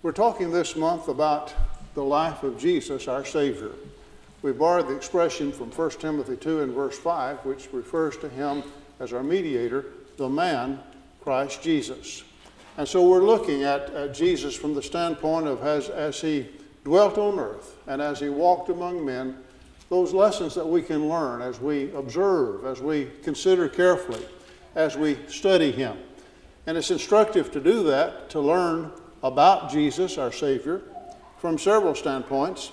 We're talking this month about the life of Jesus, our Savior. We borrowed the expression from 1 Timothy 2 and verse 5, which refers to him as our mediator, the man, Christ Jesus. And so we're looking at, at Jesus from the standpoint of as, as he dwelt on earth and as he walked among men, those lessons that we can learn as we observe, as we consider carefully, as we study him. And it's instructive to do that, to learn about Jesus, our Savior, from several standpoints.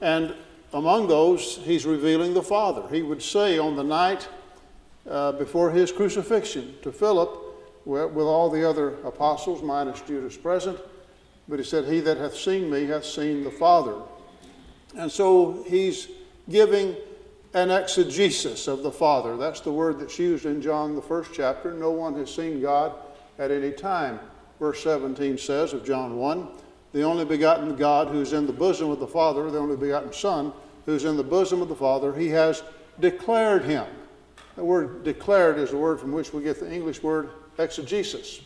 And among those, he's revealing the Father. He would say on the night uh, before his crucifixion to Philip, with, with all the other apostles, minus Judas present, but he said, He that hath seen me hath seen the Father. And so he's giving an exegesis of the Father. That's the word that's used in John, the first chapter. No one has seen God at any time verse 17 says of John 1 the only begotten God who's in the bosom of the Father, the only begotten Son who's in the bosom of the Father, he has declared him. The word declared is the word from which we get the English word exegesis.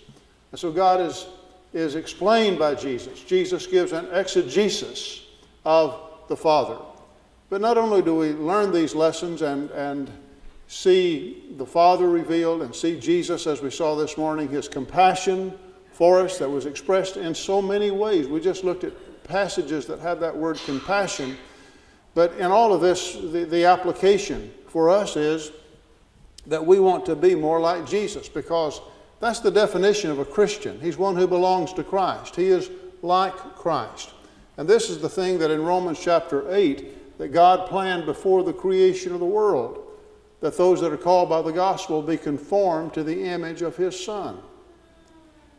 And so God is, is explained by Jesus. Jesus gives an exegesis of the Father. But not only do we learn these lessons and, and see the Father revealed and see Jesus, as we saw this morning, his compassion for us that was expressed in so many ways. We just looked at passages that had that word compassion. But in all of this, the, the application for us is that we want to be more like Jesus because that's the definition of a Christian. He's one who belongs to Christ. He is like Christ. And this is the thing that in Romans chapter 8 that God planned before the creation of the world that those that are called by the gospel be conformed to the image of his son.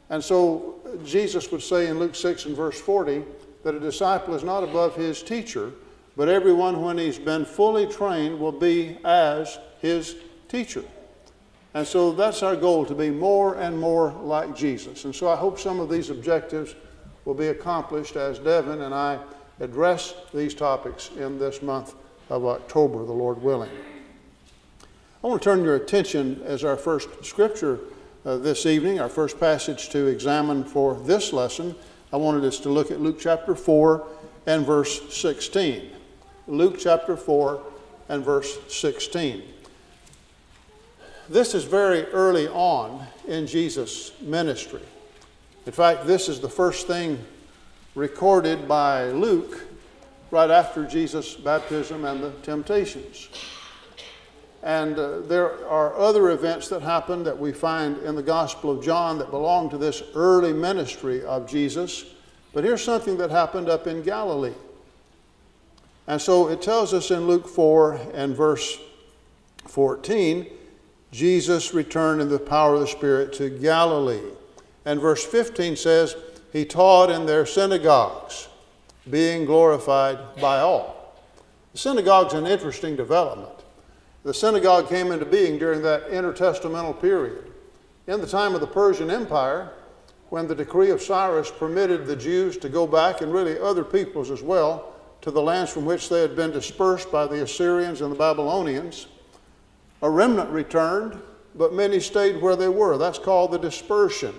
And so Jesus would say in Luke 6 and verse 40 that a disciple is not above his teacher, but everyone, when he's been fully trained, will be as his teacher. And so that's our goal to be more and more like Jesus. And so I hope some of these objectives will be accomplished as Devin and I address these topics in this month of October, the Lord willing. I want to turn your attention as our first scripture uh, this evening, our first passage to examine for this lesson, I wanted us to look at Luke chapter 4 and verse 16. Luke chapter 4 and verse 16. This is very early on in Jesus' ministry. In fact, this is the first thing recorded by Luke right after Jesus' baptism and the temptations. And uh, there are other events that happen that we find in the Gospel of John that belong to this early ministry of Jesus. But here's something that happened up in Galilee. And so it tells us in Luke 4 and verse 14 Jesus returned in the power of the Spirit to Galilee. And verse 15 says, He taught in their synagogues, being glorified by all. The synagogue's an interesting development. The synagogue came into being during that intertestamental period. In the time of the Persian Empire, when the decree of Cyrus permitted the Jews to go back, and really other peoples as well, to the lands from which they had been dispersed by the Assyrians and the Babylonians, a remnant returned, but many stayed where they were. That's called the dispersion.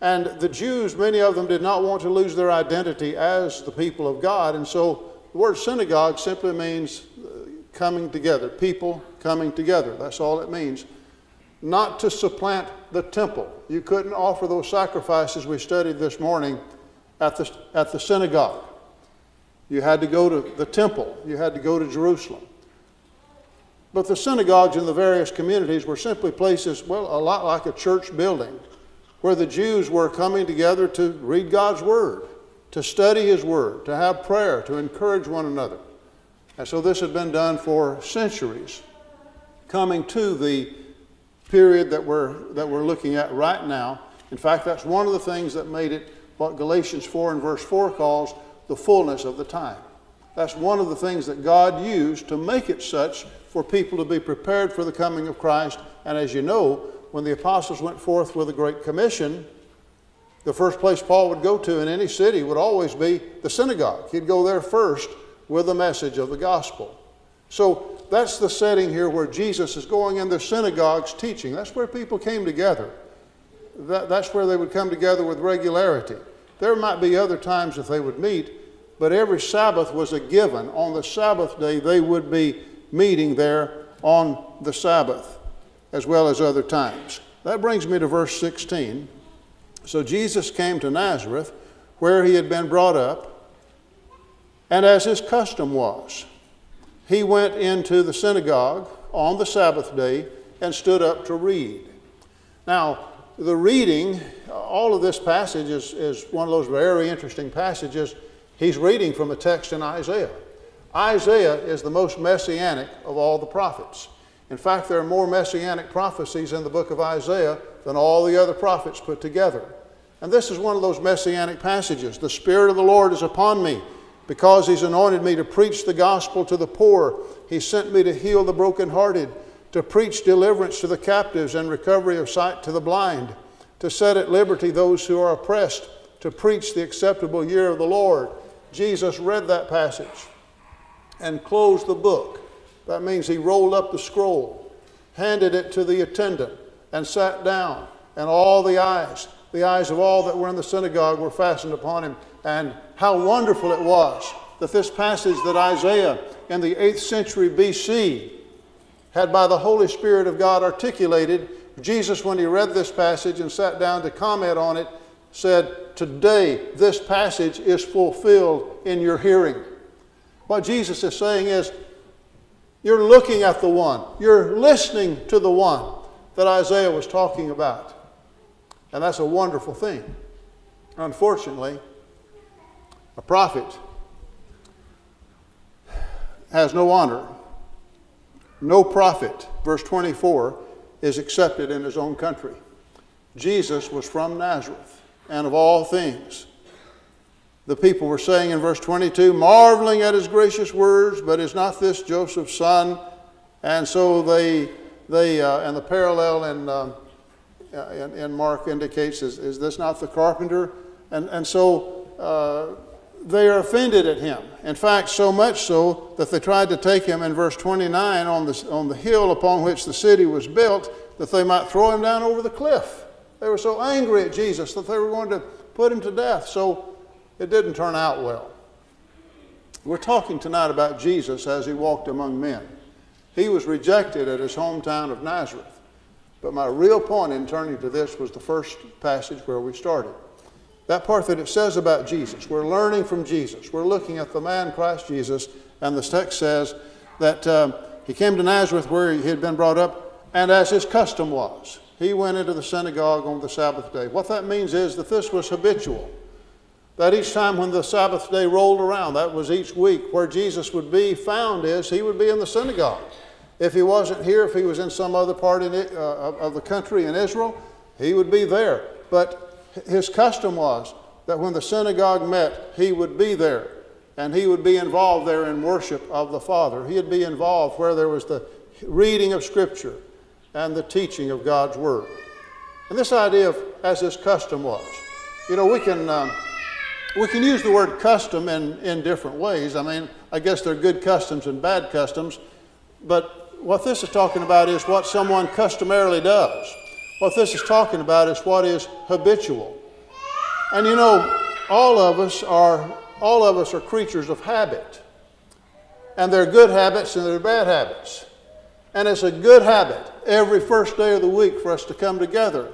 And the Jews, many of them did not want to lose their identity as the people of God, and so the word synagogue simply means coming together, people coming together. That's all it means. Not to supplant the temple. You couldn't offer those sacrifices we studied this morning at the, at the synagogue. You had to go to the temple, you had to go to Jerusalem. But the synagogues in the various communities were simply places, well, a lot like a church building, where the Jews were coming together to read God's Word, to study His Word, to have prayer, to encourage one another. And so this had been done for centuries. Coming to the period that we're, that we're looking at right now, in fact, that's one of the things that made it what Galatians 4 and verse 4 calls the fullness of the time. That's one of the things that God used to make it such for people to be prepared for the coming of Christ. And as you know, when the apostles went forth with a great commission, the first place Paul would go to in any city would always be the synagogue. He'd go there first with the message of the gospel. So that's the setting here where Jesus is going in the synagogues teaching. That's where people came together. That, that's where they would come together with regularity. There might be other times that they would meet, but every Sabbath was a given. On the Sabbath day, they would be meeting there on the Sabbath, as well as other times. That brings me to verse 16. So Jesus came to Nazareth, where he had been brought up, and as his custom was, he went into the synagogue on the Sabbath day and stood up to read. Now, the reading, all of this passage is, is one of those very interesting passages. He's reading from a text in Isaiah. Isaiah is the most messianic of all the prophets. In fact, there are more messianic prophecies in the book of Isaiah than all the other prophets put together. And this is one of those messianic passages. The Spirit of the Lord is upon me because He's anointed me to preach the gospel to the poor. He sent me to heal the brokenhearted, to preach deliverance to the captives and recovery of sight to the blind, to set at liberty those who are oppressed, to preach the acceptable year of the Lord. Jesus read that passage and closed the book. That means he rolled up the scroll, handed it to the attendant, and sat down. And all the eyes, the eyes of all that were in the synagogue, were fastened upon him. And how wonderful it was that this passage that Isaiah in the 8th century BC had by the Holy Spirit of God articulated, Jesus, when he read this passage and sat down to comment on it, said, Today this passage is fulfilled in your hearing. What Jesus is saying is, you're looking at the one, you're listening to the one that Isaiah was talking about. And that's a wonderful thing. Unfortunately, a prophet has no honor. No prophet, verse 24, is accepted in his own country. Jesus was from Nazareth, and of all things, the people were saying in verse 22, marveling at his gracious words, but is not this Joseph's son? And so they, they uh, and the parallel in, uh, in, in, Mark indicates, is, is this not the carpenter? And, and so uh, they are offended at him. In fact, so much so that they tried to take him in verse 29 on the, on the hill upon which the city was built that they might throw him down over the cliff. They were so angry at Jesus that they were going to put him to death. So it didn't turn out well. We're talking tonight about Jesus as he walked among men. He was rejected at his hometown of Nazareth. But my real point in turning to this was the first passage where we started. That part that it says about Jesus. We're learning from Jesus. We're looking at the man Christ Jesus, and the text says that um, he came to Nazareth where he had been brought up, and as his custom was, he went into the synagogue on the Sabbath day. What that means is that this was habitual. That each time when the Sabbath day rolled around, that was each week, where Jesus would be found is he would be in the synagogue. If he wasn't here, if he was in some other part it, uh, of the country in Israel, he would be there. But his custom was that when the synagogue met, he would be there. And he would be involved there in worship of the Father. He'd be involved where there was the reading of Scripture and the teaching of God's Word. And this idea of as his custom was. You know, we can. Um, we can use the word custom in, in different ways. I mean, I guess there are good customs and bad customs, but what this is talking about is what someone customarily does. What this is talking about is what is habitual. And you know, all of us are all of us are creatures of habit. And there are good habits and there are bad habits. And it's a good habit every first day of the week for us to come together.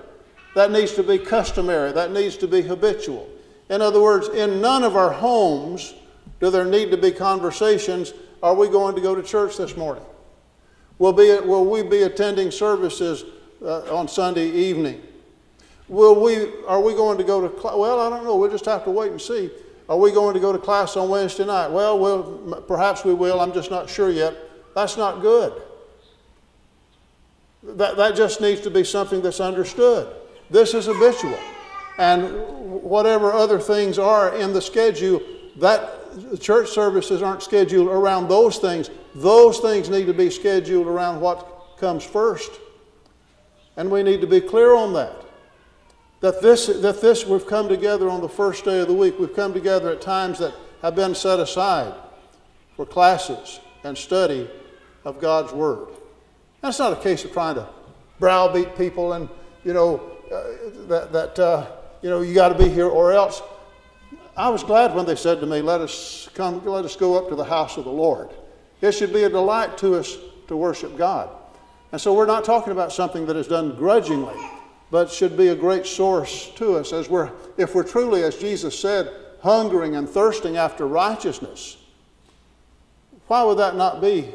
That needs to be customary, that needs to be habitual. In other words, in none of our homes do there need to be conversations are we going to go to church this morning? Will, be, will we be attending services uh, on Sunday evening? Will we, are we going to go to class? Well, I don't know. We'll just have to wait and see. Are we going to go to class on Wednesday night? Well, we'll perhaps we will. I'm just not sure yet. That's not good. That, that just needs to be something that's understood. This is habitual and whatever other things are in the schedule, that church services aren't scheduled around those things. Those things need to be scheduled around what comes first. And we need to be clear on that. That this, that this, we've come together on the first day of the week. We've come together at times that have been set aside for classes and study of God's Word. That's not a case of trying to browbeat people and, you know, uh, that, that uh, you know, you got to be here or else. I was glad when they said to me, Let us come, let us go up to the house of the Lord. It should be a delight to us to worship God. And so we're not talking about something that is done grudgingly, but should be a great source to us as we're, if we're truly, as Jesus said, hungering and thirsting after righteousness. Why would that not be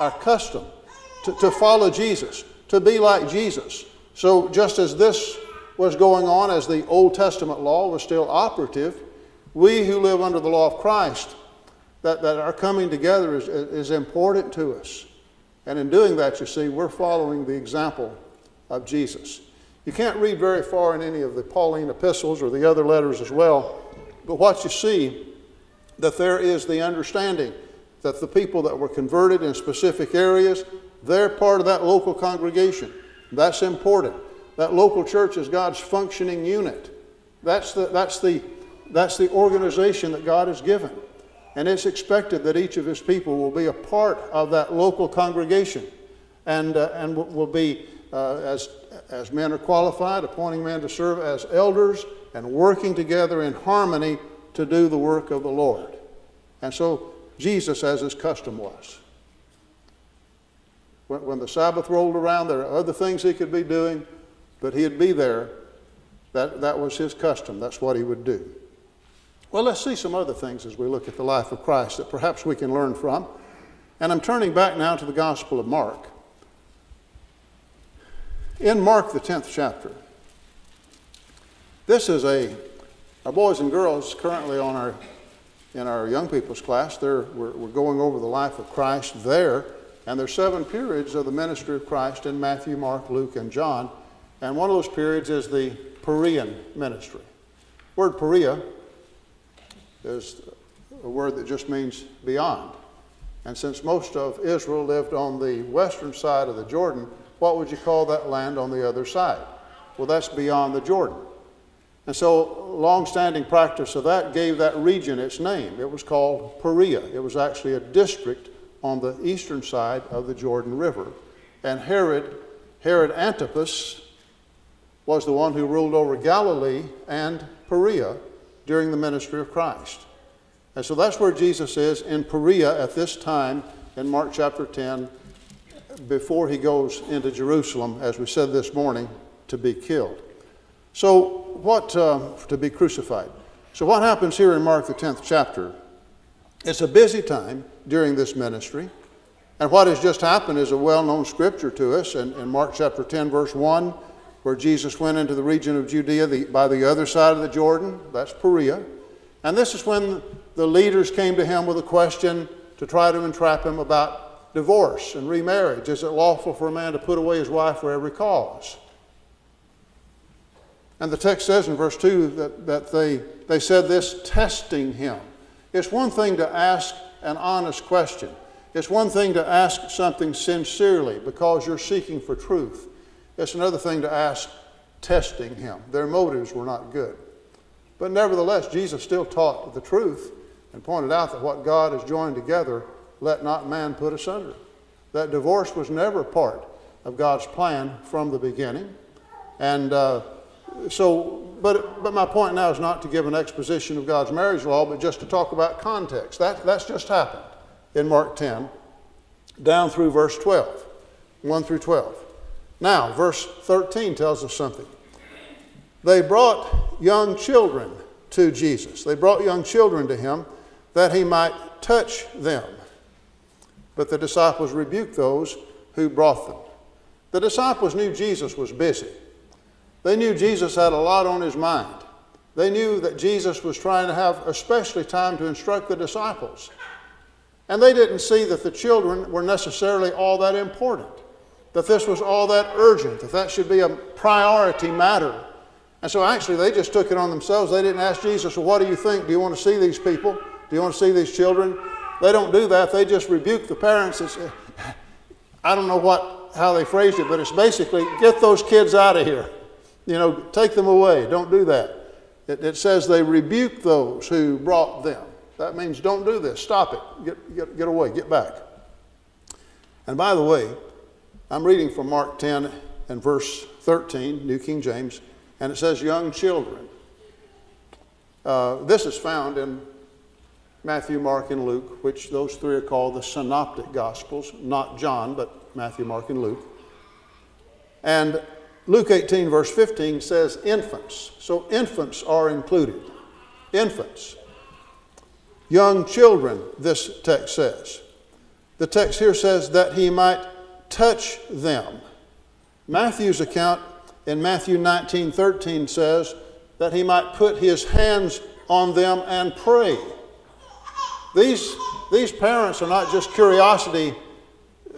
our custom? To, to follow Jesus, to be like Jesus. So, just as this was going on, as the Old Testament law was still operative, we who live under the law of Christ, that, that our coming together is, is important to us. And in doing that, you see, we're following the example of Jesus. You can't read very far in any of the Pauline epistles or the other letters as well, but what you see, that there is the understanding that the people that were converted in specific areas, they're part of that local congregation. That's important. That local church is God's functioning unit. That's the, that's the, that's the organization that God has given. And it's expected that each of his people will be a part of that local congregation and, uh, and will be, uh, as, as men are qualified, appointing men to serve as elders and working together in harmony to do the work of the Lord. And so Jesus, as his custom was. When, when the Sabbath rolled around, there are other things he could be doing, but he'd be there. That, that was his custom. That's what he would do. Well, let's see some other things as we look at the life of Christ that perhaps we can learn from. And I'm turning back now to the Gospel of Mark. In Mark, the 10th chapter, this is a, our boys and girls currently on our, in our young people's class, they're, we're, we're going over the life of Christ there. And there's seven periods of the ministry of Christ in Matthew, Mark, Luke, and John. And one of those periods is the Perean ministry. Word Perea is a word that just means beyond. And since most of Israel lived on the western side of the Jordan, what would you call that land on the other side? Well, that's beyond the Jordan. And so, long-standing practice of that gave that region its name. It was called Perea. It was actually a district on the eastern side of the Jordan River. And Herod, Herod Antipas, was the one who ruled over Galilee and Perea during the ministry of Christ. And so that's where Jesus is in Perea at this time in Mark chapter 10 before he goes into Jerusalem, as we said this morning, to be killed. So, what, uh, to be crucified. So, what happens here in Mark, the 10th chapter? It's a busy time during this ministry. And what has just happened is a well known scripture to us in, in, Mark chapter 10, verse 1, where Jesus went into the region of Judea the, by the other side of the Jordan. That's Perea. And this is when the leaders came to him with a question to try to entrap him about divorce and remarriage. Is it lawful for a man to put away his wife for every cause? And the text says in verse 2 that, that they, they said this testing him. It's one thing to ask an honest question, it's one thing to ask something sincerely because you're seeking for truth. It's another thing to ask testing him. Their motives were not good. But nevertheless, Jesus still taught the truth and pointed out that what God has joined together, let not man put asunder. That divorce was never part of God's plan from the beginning. And uh, so, but, but my point now is not to give an exposition of God's marriage law, but just to talk about context. That, that's just happened in Mark 10, down through verse 12, 1 through 12. Now, verse 13 tells us something. They brought young children to Jesus. They brought young children to him that he might touch them. But the disciples rebuked those who brought them. The disciples knew Jesus was busy. They knew Jesus had a lot on his mind. They knew that Jesus was trying to have especially time to instruct the disciples. And they didn't see that the children were necessarily all that important, that this was all that urgent, that that should be a priority matter. And so actually they just took it on themselves. They didn't ask Jesus, well, what do you think? Do you want to see these people? Do you want to see these children? They don't do that. They just rebuke the parents. It's, I don't know what, how they phrased it, but it's basically get those kids out of here. You know, take them away. Don't do that. It, it says they rebuke those who brought them. That means don't do this. Stop it. Get, get, get away. Get back. And by the way, I'm reading from Mark 10 and verse 13, New King James, and it says young children. Uh, this is found in Matthew, Mark, and Luke, which those three are called the Synoptic Gospels, not John, but Matthew, Mark, and Luke. And Luke 18, verse 15 says infants. So infants are included. Infants. Young children, this text says. The text here says that he might touch them. Matthew's account in Matthew 19, 13 says that he might put his hands on them and pray. These, these parents are not just curiosity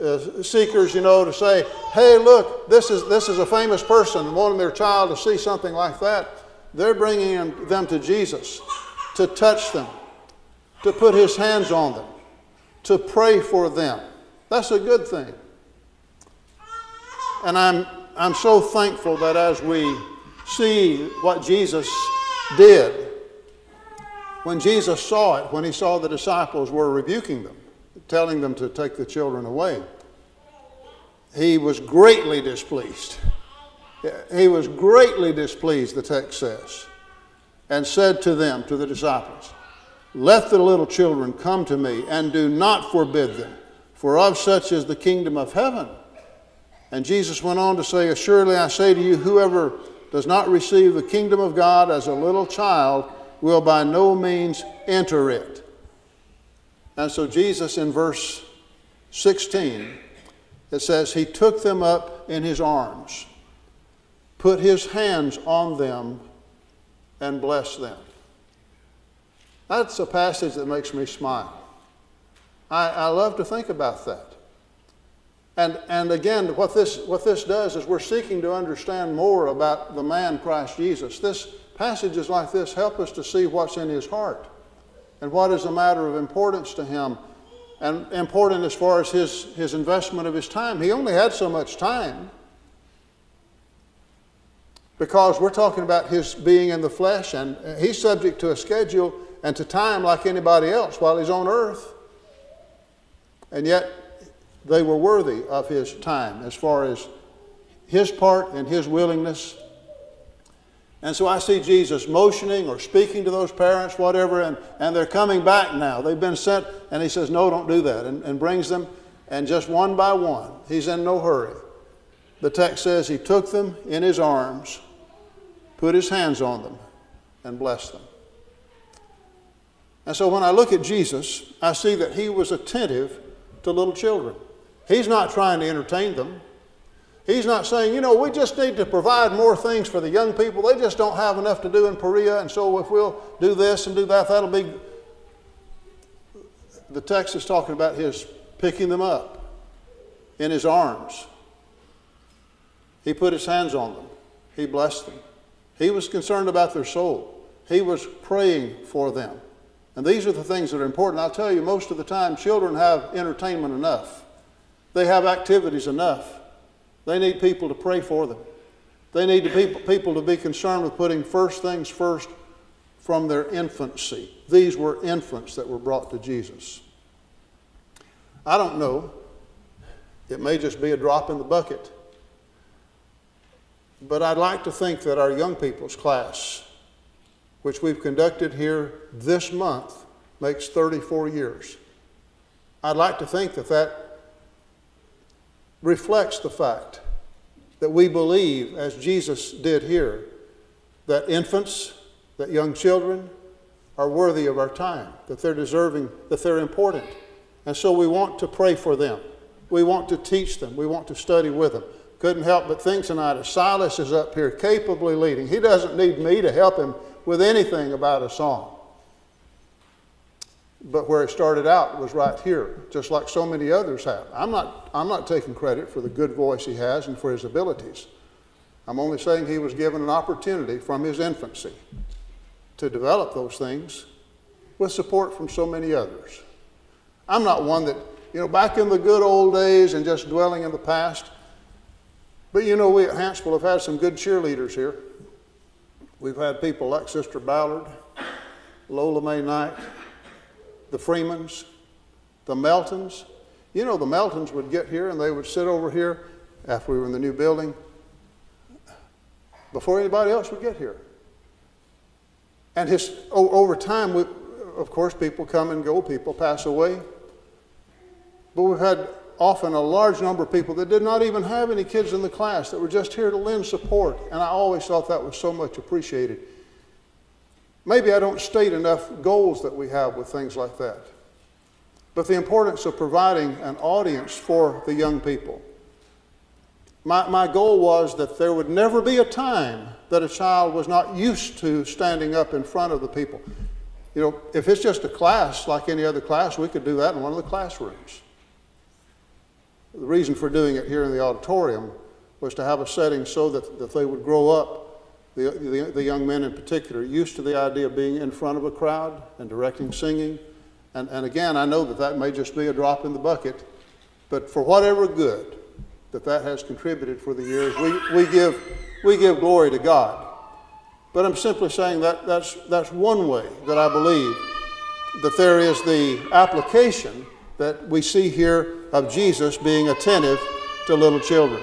uh, seekers, you know, to say, hey, look, this is, this is a famous person, wanting their child to see something like that. They're bringing them to Jesus to touch them, to put his hands on them, to pray for them. That's a good thing. And I'm, I'm so thankful that as we see what Jesus did, when Jesus saw it, when he saw the disciples were rebuking them, telling them to take the children away, he was greatly displeased. He was greatly displeased, the text says, and said to them, to the disciples, Let the little children come to me, and do not forbid them, for of such is the kingdom of heaven. And Jesus went on to say, Assuredly I say to you, whoever does not receive the kingdom of God as a little child will by no means enter it. And so, Jesus in verse 16, it says, He took them up in His arms, put His hands on them, and blessed them. That's a passage that makes me smile. I, I love to think about that. And, and again, what this, what this does is we're seeking to understand more about the man Christ Jesus. This passages like this help us to see what's in his heart and what is a matter of importance to him and important as far as his, his investment of his time. He only had so much time because we're talking about his being in the flesh and he's subject to a schedule and to time like anybody else while he's on earth. And yet, they were worthy of his time as far as his part and his willingness. And so I see Jesus motioning or speaking to those parents, whatever, and, and they're coming back now. They've been sent, and he says, No, don't do that, and, and brings them, and just one by one, he's in no hurry. The text says he took them in his arms, put his hands on them, and blessed them. And so when I look at Jesus, I see that he was attentive to little children. He's not trying to entertain them. He's not saying, you know, we just need to provide more things for the young people. They just don't have enough to do in Perea, and so if we'll do this and do that, that'll be. The text is talking about his picking them up in his arms. He put his hands on them, he blessed them. He was concerned about their soul, he was praying for them. And these are the things that are important. I'll tell you, most of the time, children have entertainment enough. They have activities enough. They need people to pray for them. They need to people, people to be concerned with putting first things first from their infancy. These were infants that were brought to Jesus. I don't know. It may just be a drop in the bucket. But I'd like to think that our young people's class, which we've conducted here this month, makes 34 years. I'd like to think that that reflects the fact that we believe, as Jesus did here, that infants, that young children are worthy of our time, that they're deserving, that they're important. And so we want to pray for them. We want to teach them. We want to study with them. Couldn't help but think tonight as Silas is up here capably leading. He doesn't need me to help him with anything about a song. But where it started out was right here, just like so many others have. I'm not, I'm not taking credit for the good voice he has and for his abilities. I'm only saying he was given an opportunity from his infancy to develop those things with support from so many others. I'm not one that, you know, back in the good old days and just dwelling in the past, but you know, we at Hanceville have had some good cheerleaders here. We've had people like Sister Ballard, Lola May Knight, the Freemans, the Meltons. You know, the Meltons would get here and they would sit over here after we were in the new building before anybody else would get here. And his, over time, we, of course, people come and go, people pass away. But we've had often a large number of people that did not even have any kids in the class that were just here to lend support. And I always thought that was so much appreciated. Maybe I don't state enough goals that we have with things like that. But the importance of providing an audience for the young people. My, my goal was that there would never be a time that a child was not used to standing up in front of the people. You know, if it's just a class like any other class, we could do that in one of the classrooms. The reason for doing it here in the auditorium was to have a setting so that, that they would grow up, the, the, the young men in particular, used to the idea of being in front of a crowd and directing singing. And, and again, I know that that may just be a drop in the bucket, but for whatever good that that has contributed for the years, we, we, give, we give glory to God. But I'm simply saying that that's, that's one way that I believe that there is the application that we see here of Jesus being attentive to little children.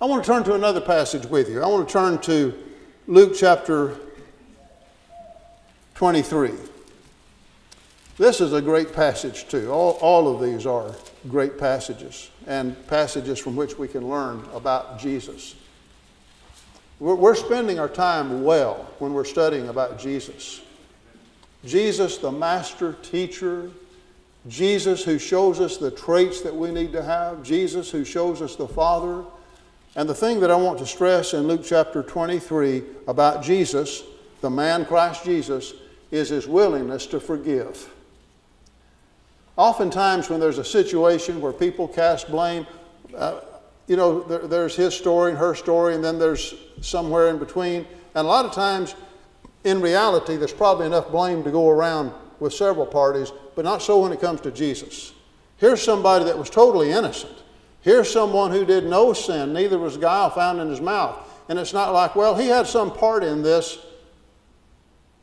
I want to turn to another passage with you. I want to turn to Luke chapter 23. This is a great passage, too. All, all of these are great passages and passages from which we can learn about Jesus. We're, we're spending our time well when we're studying about Jesus. Jesus, the master teacher, Jesus who shows us the traits that we need to have, Jesus who shows us the Father. And the thing that I want to stress in Luke chapter 23 about Jesus, the man Christ Jesus, is his willingness to forgive. Oftentimes, when there's a situation where people cast blame, uh, you know, there, there's his story and her story, and then there's somewhere in between. And a lot of times, in reality, there's probably enough blame to go around with several parties, but not so when it comes to Jesus. Here's somebody that was totally innocent. Here's someone who did no sin, neither was guile found in his mouth. And it's not like, well, he had some part in this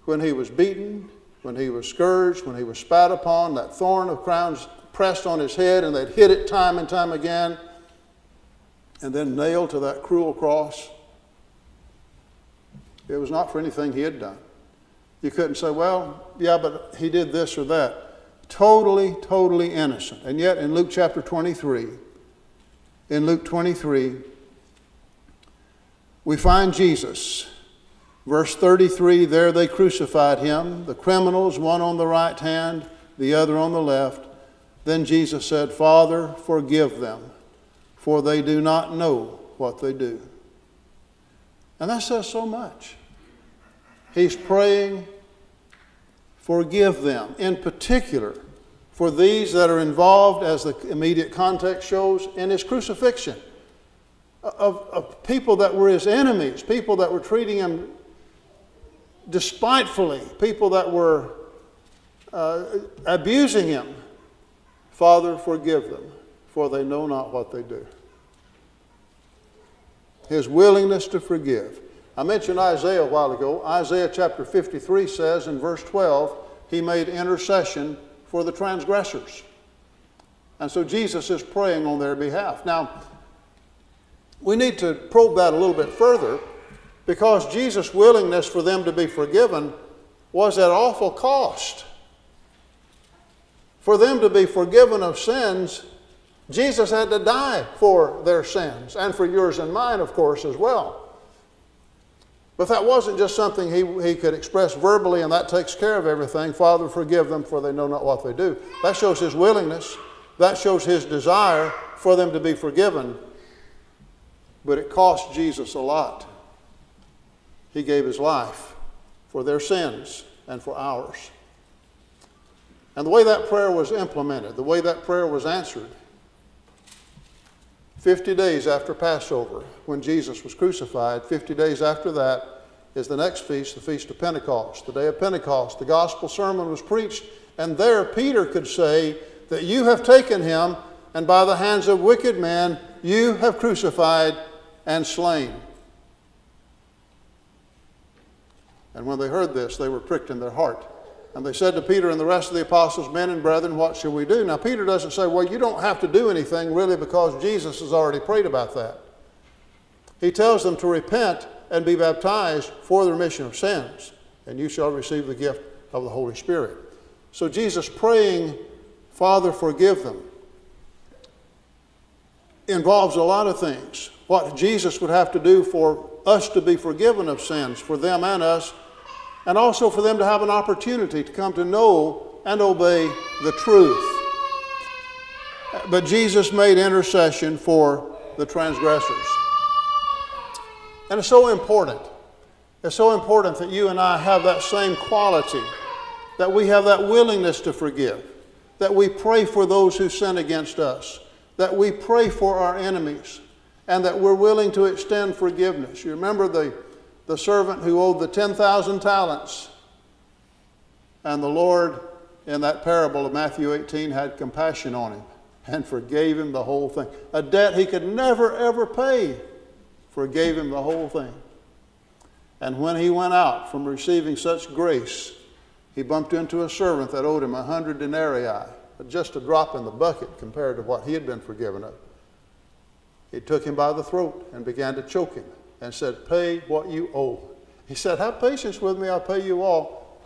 when he was beaten, when he was scourged, when he was spat upon, that thorn of crowns pressed on his head, and they'd hit it time and time again, and then nailed to that cruel cross. It was not for anything he had done. You couldn't say, well, yeah, but he did this or that. Totally, totally innocent. And yet, in Luke chapter 23, in Luke 23, we find Jesus. Verse 33 there they crucified him, the criminals, one on the right hand, the other on the left. Then Jesus said, Father, forgive them, for they do not know what they do. And that says so much. He's praying, forgive them. In particular, for these that are involved, as the immediate context shows, in his crucifixion. Of, of people that were his enemies, people that were treating him despitefully, people that were uh, abusing him. Father, forgive them, for they know not what they do. His willingness to forgive. I mentioned Isaiah a while ago. Isaiah chapter 53 says in verse 12, He made intercession for the transgressors. And so Jesus is praying on their behalf. Now, we need to probe that a little bit further because Jesus' willingness for them to be forgiven was at awful cost. For them to be forgiven of sins, Jesus had to die for their sins, and for yours and mine, of course, as well. But that wasn't just something he, he could express verbally and that takes care of everything. Father, forgive them for they know not what they do. That shows his willingness. That shows his desire for them to be forgiven. But it cost Jesus a lot. He gave his life for their sins and for ours. And the way that prayer was implemented, the way that prayer was answered, 50 days after Passover, when Jesus was crucified, 50 days after that is the next feast, the Feast of Pentecost, the day of Pentecost. The gospel sermon was preached, and there Peter could say that you have taken him, and by the hands of wicked men you have crucified and slain. And when they heard this, they were pricked in their heart. And they said to Peter and the rest of the apostles, Men and brethren, what shall we do? Now, Peter doesn't say, Well, you don't have to do anything really because Jesus has already prayed about that. He tells them to repent and be baptized for the remission of sins. and you shall receive the gift of the Holy Spirit. So Jesus praying, Father, forgive them, involves a lot of things. What Jesus would have to do for us to be forgiven of sins, for them and us, and also for them to have an opportunity to come to know and obey the truth. But Jesus made intercession for the transgressors. And it's so important. It's so important that you and I have that same quality, that we have that willingness to forgive, that we pray for those who sin against us, that we pray for our enemies, and that we're willing to extend forgiveness. You remember the, the servant who owed the 10,000 talents, and the Lord, in that parable of Matthew 18, had compassion on him and forgave him the whole thing. A debt he could never, ever pay, forgave him the whole thing. And when he went out from receiving such grace, he bumped into a servant that owed him a hundred denarii, just a drop in the bucket compared to what he had been forgiven of. He took him by the throat and began to choke him and said, Pay what you owe. He said, Have patience with me, I'll pay you all.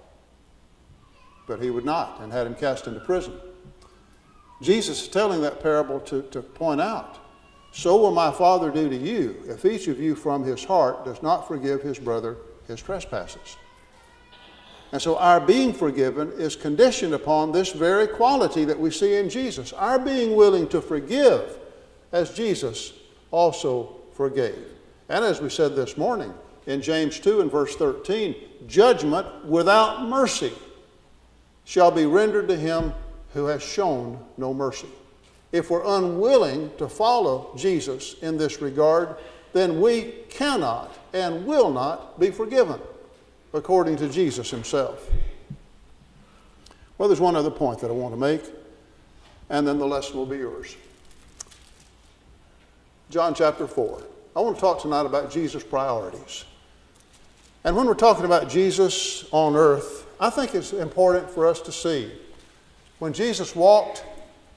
But he would not and had him cast into prison. Jesus is telling that parable to, to point out so will my Father do to you if each of you from his heart does not forgive his brother his trespasses. And so our being forgiven is conditioned upon this very quality that we see in Jesus our being willing to forgive as Jesus also forgave. And as we said this morning in James 2 and verse 13, judgment without mercy shall be rendered to him who has shown no mercy. If we're unwilling to follow Jesus in this regard, then we cannot and will not be forgiven, according to Jesus himself. Well, there's one other point that I want to make, and then the lesson will be yours. John chapter 4. I want to talk tonight about Jesus' priorities. And when we're talking about Jesus on earth, I think it's important for us to see when Jesus walked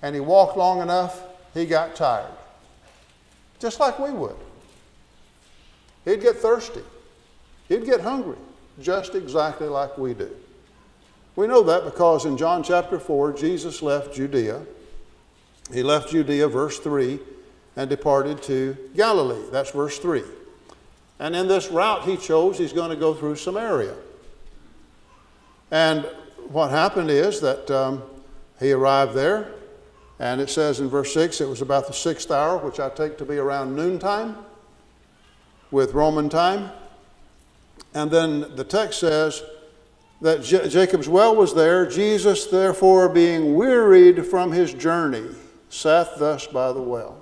and he walked long enough, he got tired. Just like we would. He'd get thirsty. He'd get hungry, just exactly like we do. We know that because in John chapter 4, Jesus left Judea. He left Judea, verse 3, and departed to Galilee. That's verse 3. And in this route he chose, he's going to go through Samaria. And what happened is that um, he arrived there, and it says in verse 6 it was about the sixth hour, which I take to be around noontime with Roman time. And then the text says that J- Jacob's well was there. Jesus, therefore, being wearied from his journey, sat thus by the well.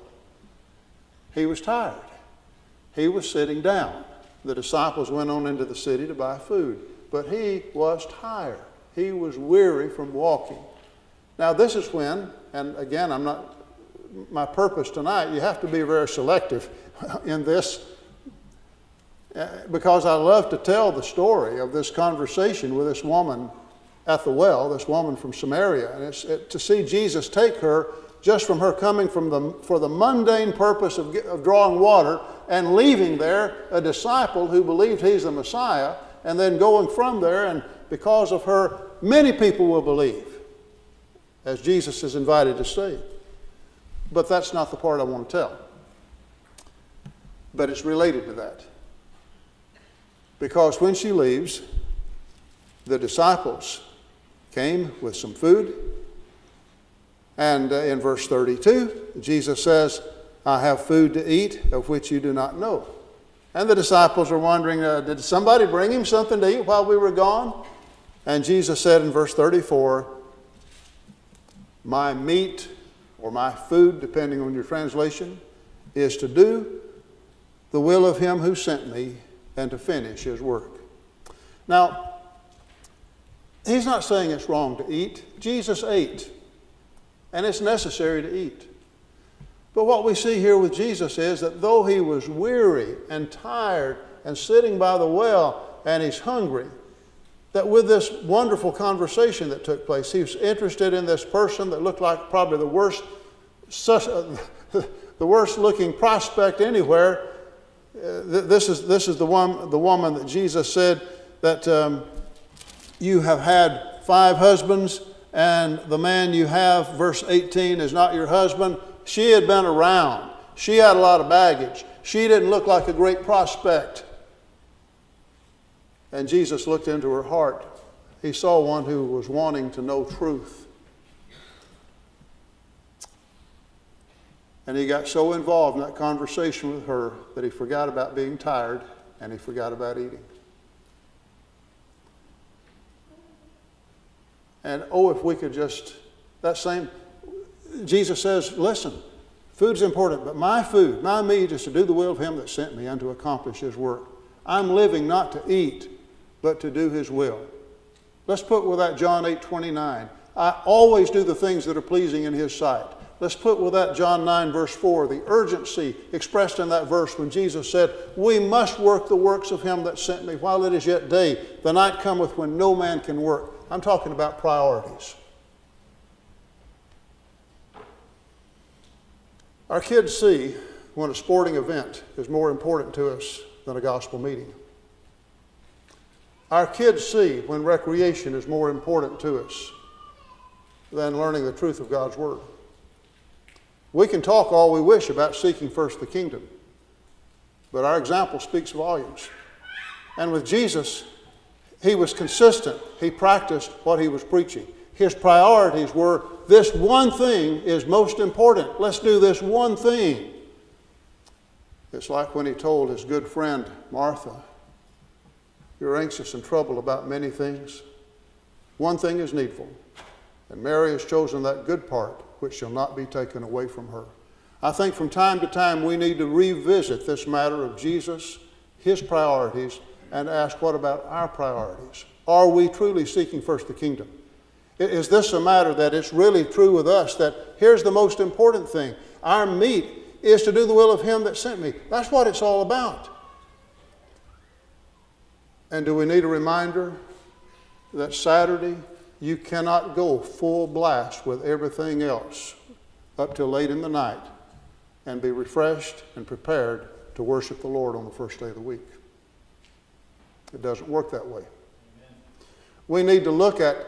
He was tired. He was sitting down. The disciples went on into the city to buy food, but he was tired. He was weary from walking. Now, this is when, and again, I'm not, my purpose tonight, you have to be very selective in this uh, because I love to tell the story of this conversation with this woman at the well, this woman from Samaria. And it, to see Jesus take her just from her coming from the, for the mundane purpose of, of drawing water and leaving there a disciple who believed he's the Messiah, and then going from there, and because of her, many people will believe as Jesus is invited to stay. But that's not the part I want to tell. But it's related to that. Because when she leaves, the disciples came with some food. And uh, in verse 32, Jesus says, I have food to eat of which you do not know. And the disciples are wondering, uh, did somebody bring him something to eat while we were gone? And Jesus said in verse 34, my meat or my food, depending on your translation, is to do the will of him who sent me and to finish his work. Now, he's not saying it's wrong to eat. Jesus ate, and it's necessary to eat. But what we see here with Jesus is that though he was weary and tired and sitting by the well and he's hungry, that with this wonderful conversation that took place, he was interested in this person that looked like probably the worst, the worst looking prospect anywhere. Uh, this is, this is the, one, the woman that Jesus said that um, you have had five husbands, and the man you have, verse 18, is not your husband. She had been around, she had a lot of baggage, she didn't look like a great prospect. And Jesus looked into her heart. He saw one who was wanting to know truth. And he got so involved in that conversation with her that he forgot about being tired and he forgot about eating. And oh, if we could just, that same, Jesus says, listen, food's important, but my food, my meat is to do the will of him that sent me and to accomplish his work. I'm living not to eat, but to do his will. Let's put with that John 8 29. I always do the things that are pleasing in his sight. Let's put with that John 9, verse 4, the urgency expressed in that verse when Jesus said, We must work the works of him that sent me while it is yet day. The night cometh when no man can work. I'm talking about priorities. Our kids see when a sporting event is more important to us than a gospel meeting. Our kids see when recreation is more important to us than learning the truth of God's Word. We can talk all we wish about seeking first the kingdom, but our example speaks volumes. And with Jesus, he was consistent. He practiced what he was preaching. His priorities were this one thing is most important. Let's do this one thing. It's like when he told his good friend Martha, You're anxious and troubled about many things. One thing is needful, and Mary has chosen that good part which shall not be taken away from her. I think from time to time we need to revisit this matter of Jesus, his priorities, and ask what about our priorities? Are we truly seeking first the kingdom? Is this a matter that it's really true with us that here's the most important thing? Our meat is to do the will of him that sent me. That's what it's all about. And do we need a reminder that Saturday you cannot go full blast with everything else up till late in the night and be refreshed and prepared to worship the Lord on the first day of the week. It doesn't work that way. Amen. We need to look at,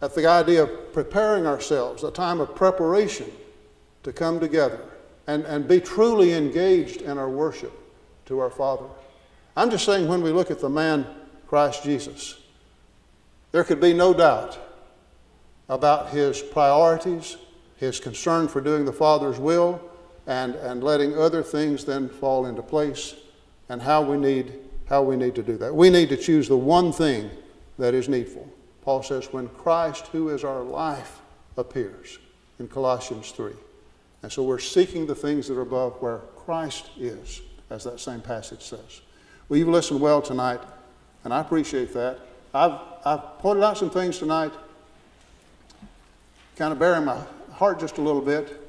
at the idea of preparing ourselves, a time of preparation to come together and, and be truly engaged in our worship to our Father. I'm just saying, when we look at the man, Christ Jesus, there could be no doubt about his priorities, his concern for doing the Father's will, and, and letting other things then fall into place, and how we, need, how we need to do that. We need to choose the one thing that is needful. Paul says, when Christ, who is our life, appears in Colossians 3. And so we're seeking the things that are above where Christ is, as that same passage says. Well, you've listened well tonight, and I appreciate that. I've, I've pointed out some things tonight kind of baring my heart just a little bit.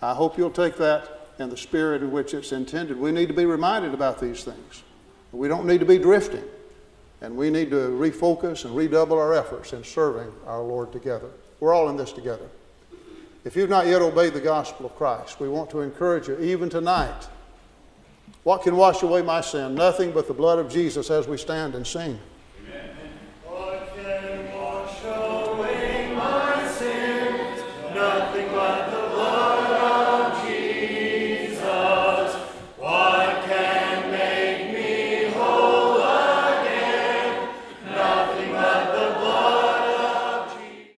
I hope you'll take that in the spirit in which it's intended. We need to be reminded about these things. We don't need to be drifting. And we need to refocus and redouble our efforts in serving our Lord together. We're all in this together. If you've not yet obeyed the gospel of Christ, we want to encourage you, even tonight. What can wash away my sin? Nothing but the blood of Jesus as we stand and sing.